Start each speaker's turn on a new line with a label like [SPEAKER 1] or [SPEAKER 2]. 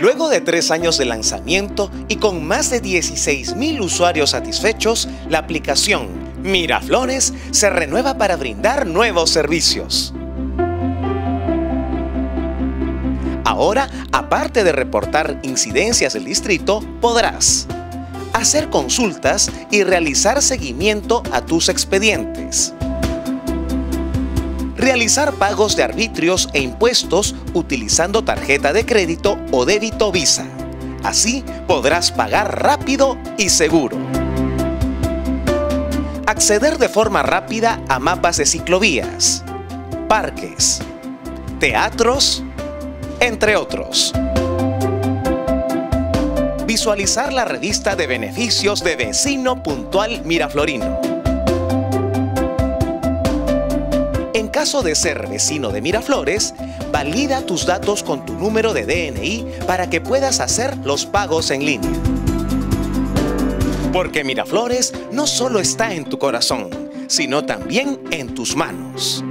[SPEAKER 1] Luego de tres años de lanzamiento y con más de 16.000 usuarios satisfechos, la aplicación Miraflores se renueva para brindar nuevos servicios. Ahora, aparte de reportar incidencias del distrito, podrás hacer consultas y realizar seguimiento a tus expedientes. Realizar pagos de arbitrios e impuestos utilizando tarjeta de crédito o débito Visa. Así podrás pagar rápido y seguro. Acceder de forma rápida a mapas de ciclovías, parques, teatros, entre otros. Visualizar la revista de beneficios de Vecino Puntual Miraflorino. Caso de ser vecino de Miraflores, valida tus datos con tu número de DNI para que puedas hacer los pagos en línea. Porque Miraflores no solo está en tu corazón, sino también en tus manos.